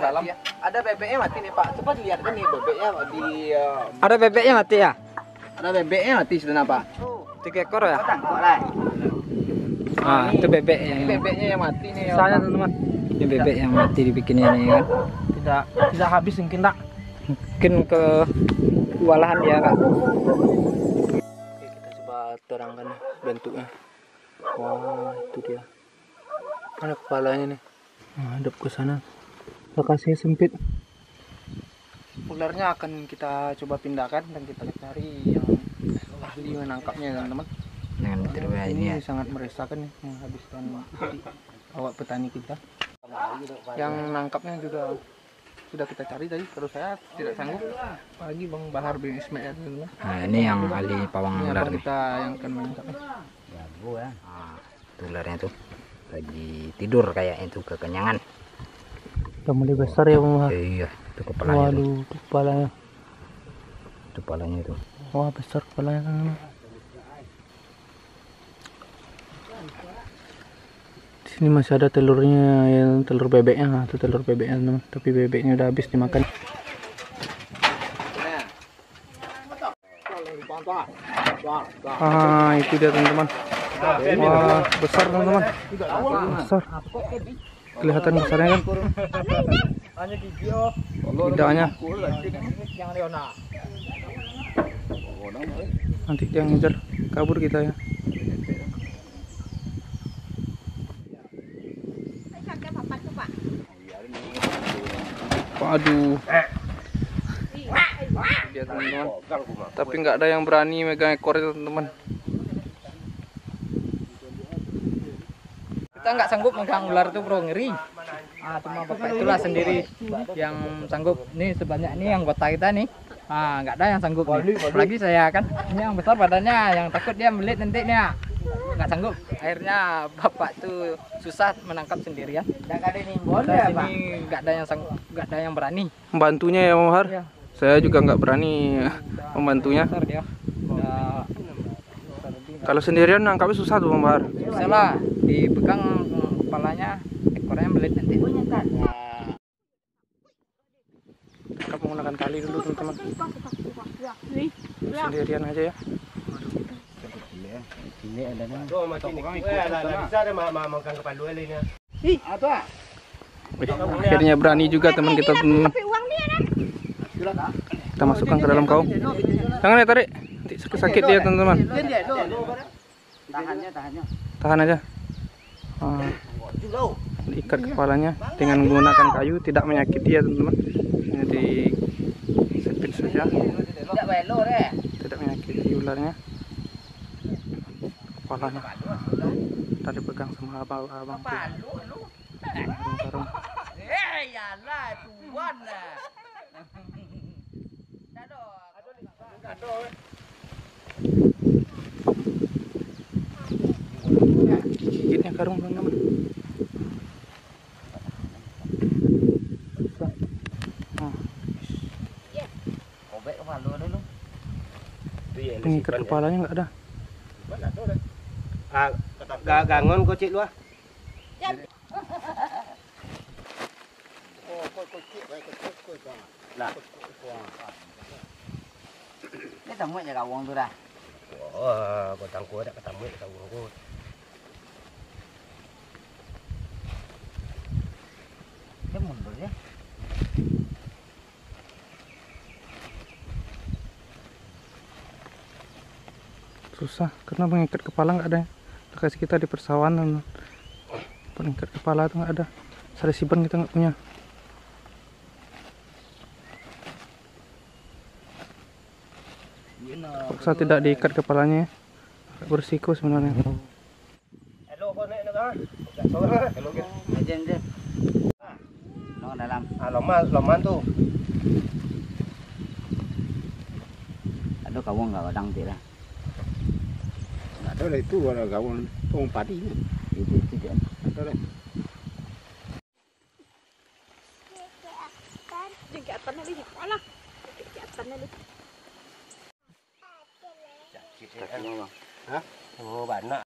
dalam. Ada bebeknya mati nih Pak. Coba dilihat kan nih bebeknya di uh, Ada bebeknya mati ya? ada bebeknya mati sudah Pak. Tiga ekor ya? Ah, itu bebek yang Ini bebeknya yang mati nih. Misalnya teman-teman ini bebek yang mati dibikinnya nih kan. tidak tidak habis mungkin tak. Mungkin ke kewalahan dia kak. Oke, kita coba terangkan bentuknya. Wah, itu dia. Mana kepalanya nih? Hadap ke sana. Lokasinya sempit. Ularnya akan kita coba pindahkan dan kita cari yang ahli menangkapnya teman-teman. Dengan terbaik ini ini ya. sangat meresahkan nih menghabiskan awak petani kita. Yang nangkapnya juga sudah kita cari tadi. Kalau saya tidak sanggup, apalagi Bang Bahar bin Ismail. Nah, ini yang ahli pawang Ini ular nih. kita yang akan menangkapnya. Ah, itu ularnya tuh lagi tidur kayaknya itu kekenyangan. Udah mulai besar ya Bahar. Iya, itu kepalanya. Waduh, itu kepalanya. Itu kepalanya itu. Wah besar kepalanya kan. Di sini masih ada telurnya, yang telur bebeknya, Nah, itu telur bebeknya teman. Tapi bebeknya udah habis dimakan. Ah itu dia teman-teman. Wah besar teman-teman. Besar. Kelihatan besarnya kan? Tidaknya. Nanti dia ngejar kabur kita ya. Waduh. Tapi nggak ada yang berani megang ekor itu teman-teman. Kita nggak sanggup megang ular itu bro ngeri. Ah, cuma bapak itulah sendiri yang sanggup. Nih sebanyak ini yang anggota kita nih. Ah, nggak ada yang sanggup nih. Apalagi saya kan. Ini yang besar badannya, yang takut dia melit nanti nih. ah. Nggak sanggup. Akhirnya bapak tuh susah menangkap sendirian. Jangan ada nimbon ya, Pak. nggak ada yang sang- nggak ada yang berani. Membantunya ya Mohar. Iya. Saya juga nggak berani membantunya. Kalau sendirian nangkapnya susah tuh Mohar. bisa lah dipegang kepalanya ekornya melit nanti. Tangkap menggunakan tali dulu teman-teman. Sendirian aja ya. Wih, akhirnya berani juga teman kita. Kita masukkan ke dalam kaum. Jangan ya tarik. Nanti sakit-sakit dia teman-teman. Tahan aja. Ah, diikat kepalanya dengan menggunakan kayu tidak menyakiti ya teman-teman. Hanya di sepit saja, Tidak menyakiti ularnya. Kepalanya. Tadi pegang sama abang-abang. Eh, ya lah, tuan lah. Ah, Kobek kepala dulu. pengikat kepalanya nggak ada. Ah, gangon ko cik lu ah. Ini temu ya kawong tuh dah. Oh, ko tang ko dak ketemu tang ko. Dia mundur ya. Susah karena pengikat kepala nggak ada. Lokasi kita di persawanan. Pengikat kepala itu nggak ada. Sarisiban kita nggak punya. Paksa tidak diikat kepalanya. ya. Agak bersiko sebenarnya. Hello ko nek na ka. Hello. Hello. Ajen dia. No dalam. Ah, loman, loman tu. Aduh kawong nggak kadang tidak. Ada lah itu ada gawon tong padi. Itu tidak. Ada lah. Oh, banyak.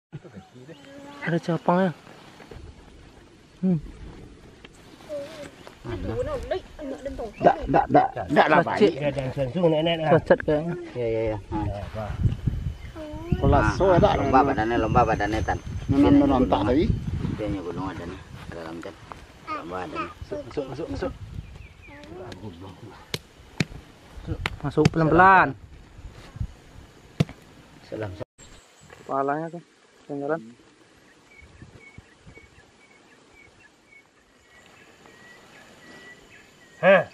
Ada capangnya. Hmm. Tak, tak, tak, tak lah baik. Cocet kayaknya. Ya ya ya. Kalau so tak lomba badannya lomba badannya tan. Nonton nonton tadi. Dia nya gunung ada nih. Ada dalam tan. Lomba ada. nih. Masuk, masuk, masuk. Masuk pelan-pelan. Salam. Kepalanya tuh. Kedengeran.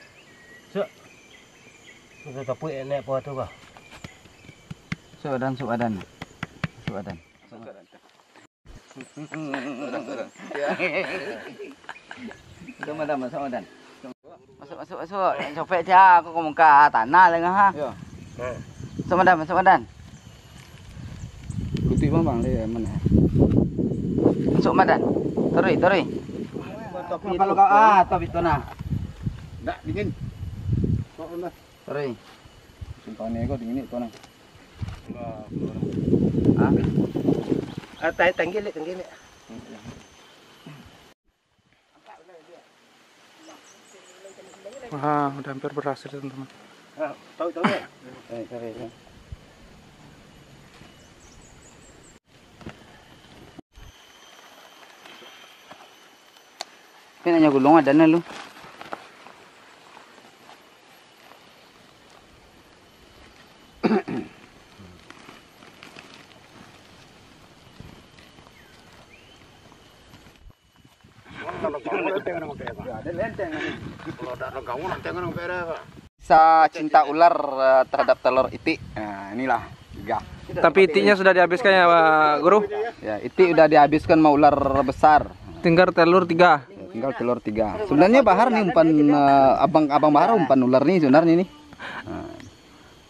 Suadan suadan. Suadan. Itu madan masuk madan. Masuk masuk masuk. Yang copet dia aku ke muka tanah lah ha. Ya. Masuk madan masuk madan. Putih bang bang dia mana? Masuk madan. Terus terus. Kalau kau ah top itu nah. Tak dingin. Kok. Terus. Sumpah ni kau dingin kau nak. Ah. Ah, tai tanggil, tanggil. Wah, udah hampir berhasil teman-teman. Tahu tahu ya. Eh, cari. ya. Ini hanya gulung ada nih lu. Bisa cinta ular eh, terhadap telur itik. Nah, inilah tiga. Tapi itiknya sudah dihabiskan ya, Pak Guru. Ya, itik udah dihabiskan mau ular besar. Tinggal telur tiga. Ya, tinggal telur tiga. Sebenarnya Bahar nih umpan eh, abang abang Bahar umpan ular nih sebenarnya nih.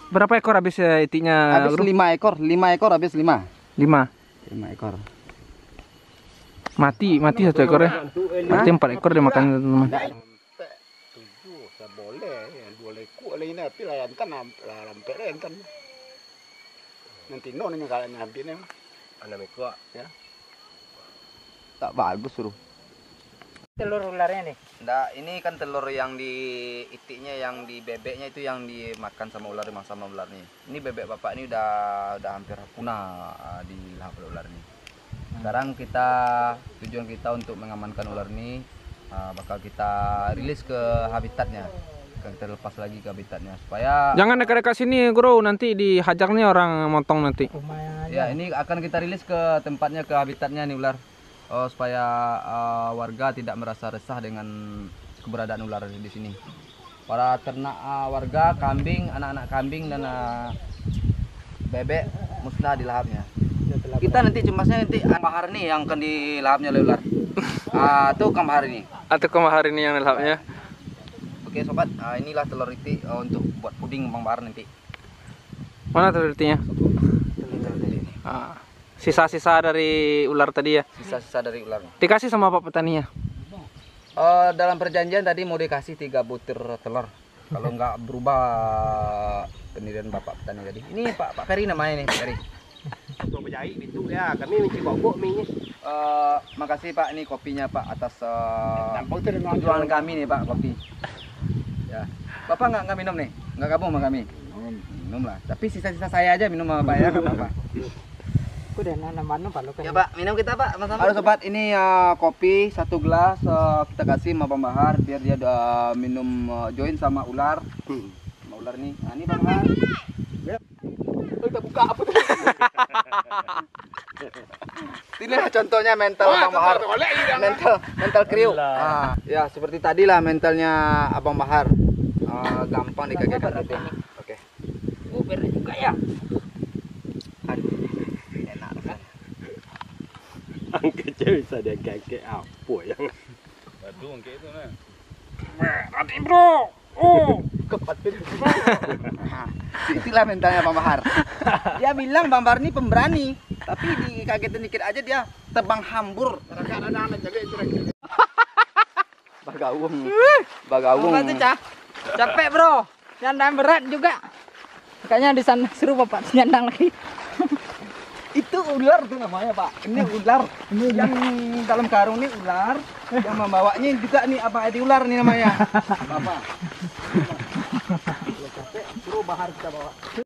Berapa ekor habis ya itiknya, Habis lima ekor, lima ekor habis lima. Lima. Lima ekor. Mati, mati satu ekor ya. Berarti empat ekor. Yang ni, tapi lah yang tan, lah lampir yang tan. Nanti no ni kalau nyampe ni. Anak. Ya. Tak bagus suruh. Telur ularnya nih. Nggak, ini kan telur yang di itiknya, yang di bebeknya itu yang dimakan sama ular, dimakan sama ular nih. Ini bebek bapak ini udah udah hampir punah uh, dilahap oleh ular nih. Sekarang kita tujuan kita untuk mengamankan ular ini uh, bakal kita rilis ke habitatnya. Akan kita lepas lagi ke habitatnya supaya Jangan dekat-dekat sini, Guru. Nanti dihajar nih orang motong nanti. ya ini akan kita rilis ke tempatnya ke habitatnya nih ular. Oh, supaya uh, warga tidak merasa resah dengan keberadaan ular di sini. Para ternak uh, warga, kambing, anak-anak kambing dan uh, bebek musnah di lahapnya. Kita nanti cemasnya nanti Bahar nih yang akan dilahapnya oleh ular. Ah, tuh Kang Bahar ini. Atau kemarin ini yang nelapnya. Oke sobat, ah, inilah telur itik uh, untuk buat puding Bang Bahar nanti. Mana telur itiknya? Ah, Sisa-sisa dari ular tadi ya. Sisa-sisa dari ular. Dikasih sama Pak petaninya. Eh, dalam perjanjian tadi mau dikasih tiga butir telur. Kalau nggak berubah pendirian bapak petani tadi. Ini Pak Pak Ferry namanya nih Pak Ferry. Itu ya, kami mesti bobok minyak. Eh, makasih Pak ini kopinya Pak atas eh, mau terima perjuangan kami nih Pak kopi. Ya. Bapak nggak nggak minum nih? Nggak gabung sama kami? Minum lah. Tapi sisa-sisa saya aja minum sama Pak ya apa-apa. Udah Pak Lukas. Ya Pak, minum kita Pak sama-sama. Halo sobat, ini eh, kopi satu gelas eh, kita kasih sama Bang Bahar biar dia eh, minum eh, join sama ular. Sama ular nih. Nah, ini Bang Bahar. Kita buka apa tuh? Inilah contohnya mental Bang Bahar. Mental mental kriuk. Ah, ya seperti tadi lah mentalnya Abang Bahar. Ah, gampang dikagetkan gitu. Oke. Oh, beres juga ya. Aduh. Enak rasanya. Angkat je bisa dia kakek apa yang. Nah, itulah mentalnya Bang Bahar. Dia bilang Bang Bahar ini pemberani, tapi dikagetin dikit aja dia terbang hambur. Bagawung. Bagawung. Tuh, Cah. Capek, Bro. Nyandang berat juga. Kayaknya di sana seru Bapak nyandang lagi. Itu ular tuh namanya Pak. Ini ular. yang dalam karung ini ular. Yang membawanya juga nih apa di ular nih namanya. Apa? Suruh bahar kita bawa.